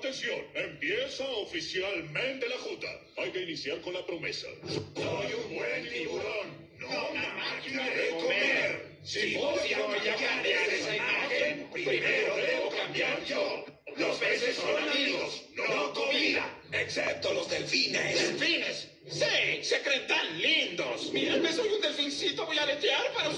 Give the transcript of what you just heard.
Atención, empieza oficialmente la juta. Hay que iniciar con la promesa. Soy un buen tiburón, no una máquina de comer. Si voy a cambiar esa imagen, primero debo cambiar yo. Los peces son amigos, no comida. Excepto los delfines. ¿Delfines? Sí, se creen tan lindos. Mírenme, soy un delfincito, voy a aletear para